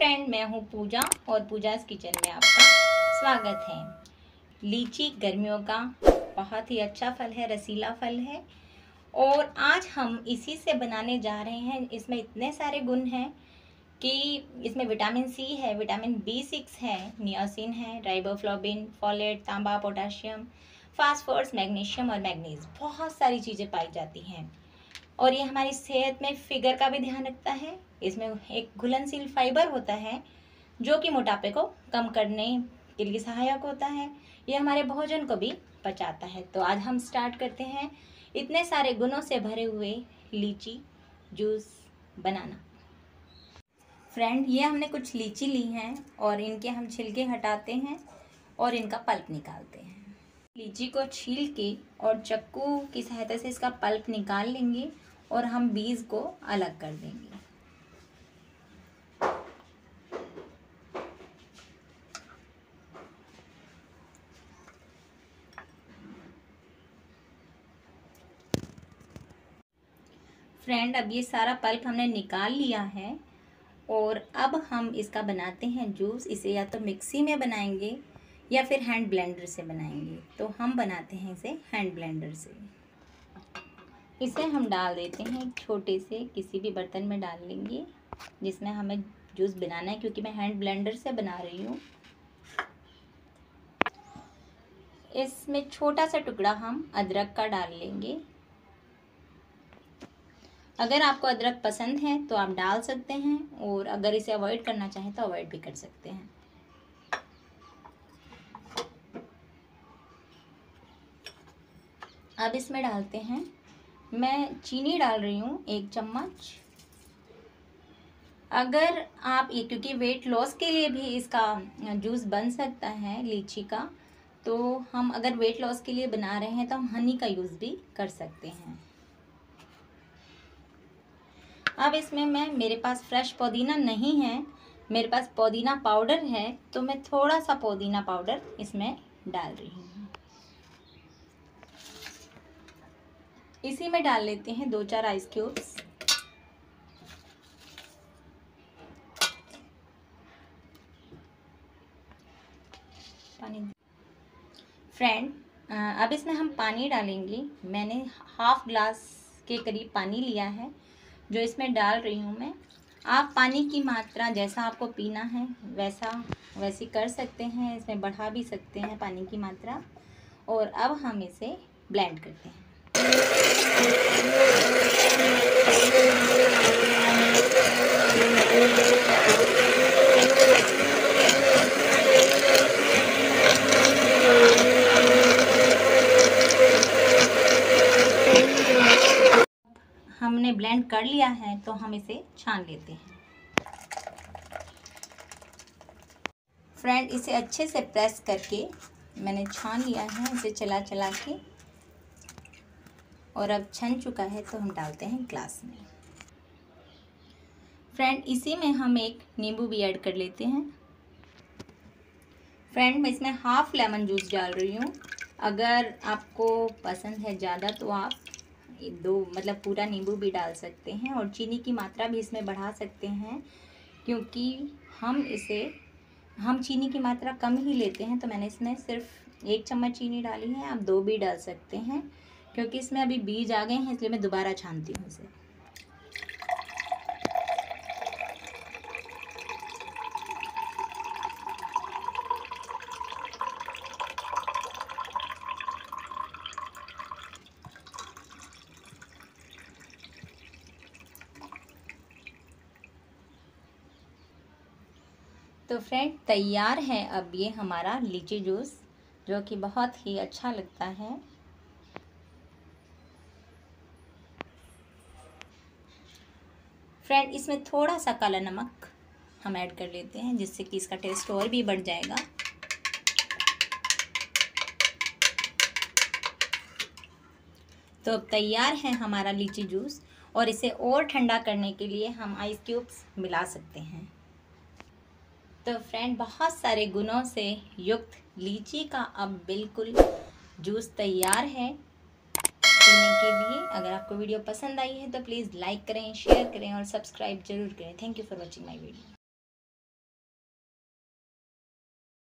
Friend मैं हूँ पूजा और पूजास किचन में आपका स्वागत है। लीची गर्मियों का बहुत ही अच्छा फल है, रसीला फल है और आज हम इसी से बनाने जा रहे हैं। इसमें इतने सारे गुण हैं कि इसमें विटामिन सी है विटामिन बी सिक्स है नियोसिन है राइबोफ्लोबिन फॉलेट तांबा पोटाशियम फास्फोर्स मैग्नीशियम और मैग्नीज बहुत सारी चीज़ें पाई जाती हैं। और ये हमारी सेहत में फिगर का भी ध्यान रखता है। इसमें एक घुलनशील फाइबर होता है, जो कि मोटापे को कम करने के लिए सहायक होता है। ये हमारे भोजन को भी पचाता है। तो आज हम स्टार्ट करते हैं इतने सारे गुणों से भरे हुए लीची जूस बनाना। फ्रेंड ये हमने कुछ लीची ली हैं और इनके हम छिलके हटाते हैं और इनका पल्प निकालते हैं। लीची को छील के और चक्कू की सहायता से इसका पल्प निकाल लेंगे और हम बीज को अलग कर देंगे। फ्रेंड, अब ये सारा पल्प हमने निकाल लिया है और अब हम इसका बनाते हैं जूस। इसे या तो मिक्सी में बनाएँगे या फिर हैंड ब्लेंडर से बनाएँगे। तो हम बनाते हैं इसे हैंड ब्लेंडर से। इसे हम डाल देते हैं छोटे से किसी भी बर्तन में डाल लेंगे, जिसमें हमें जूस बनाना है, क्योंकि मैं हैंड ब्लेंडर से बना रही हूँ। इसमें छोटा सा टुकड़ा हम अदरक का डाल लेंगे। अगर आपको अदरक पसंद है तो आप डाल सकते हैं, और अगर इसे अवॉइड करना चाहें तो अवॉइड भी कर सकते हैं। अब इसमें डालते हैं मैं चीनी डाल रही हूँ एक चम्मच। अगर आप ये, क्योंकि वेट लॉस के लिए भी इसका जूस बन सकता है लीची का तो हम अगर वेट लॉस के लिए बना रहे हैं तो हम हनी का यूज़ भी कर सकते हैं। अब इसमें मैं, मेरे पास फ्रेश पुदीना नहीं है, मेरे पास पुदीना पाउडर है तो मैं थोड़ा सा पुदीना पाउडर इसमें डाल रही हूँ। इसी में डाल लेते हैं दो चार आइस क्यूब्स पानी फ्रेंड अब इसमें हम पानी डालेंगे. मैंने हाफ़ ग्लास के करीब पानी लिया है, जो इसमें डाल रही हूँ मैं. आप पानी की मात्रा जैसा आपको पीना है, वैसा, वैसी कर सकते हैं, इसमें बढ़ा भी सकते हैं पानी की मात्रा. और अब हम इसे ब्लेंड करते हैं. हमने ब्लेंड कर लिया है तो हम इसे छान लेते हैं। फ्रेंड इसे अच्छे से प्रेस करके मैंने छान लिया है, इसे चला चला के और अब छन चुका है तो हम डालते हैं ग्लास में। फ्रेंड इसी में हम एक नींबू भी ऐड कर लेते हैं। फ्रेंड मैं इसमें हाफ़ लेमन जूस डाल रही हूँ। अगर आपको पसंद है ज़्यादा तो आप दो मतलब पूरा नींबू भी डाल सकते हैं और चीनी की मात्रा भी इसमें बढ़ा सकते हैं, क्योंकि हम इसे, हम चीनी की मात्रा कम ही लेते हैं तो मैंने इसमें सिर्फ़ एक चम्मच चीनी डाली है, आप दो भी डाल सकते हैं। क्योंकि इसमें अभी बीज आ गए हैं, इसलिए मैं दोबारा छानती हूँ इसे। तो फ्रेंड, तैयार है अब ये हमारा लीची जूस, जो कि बहुत ही अच्छा लगता है। फ्रेंड इसमें थोड़ा सा काला नमक हम ऐड कर लेते हैं, जिससे कि इसका टेस्ट और भी बढ़ जाएगा। तो अब तैयार है हमारा लीची जूस, और इसे और ठंडा करने के लिए हम आइस क्यूब्स मिला सकते हैं। तो फ्रेंड बहुत सारे गुणों से युक्त लीची का अब बिल्कुल जूस तैयार है। पीने के लिए आपको वीडियो पसंद आई है तो प्लीज़ लाइक करें शेयर करें और सब्सक्राइब ज़रूर करें। Thank you for watching my video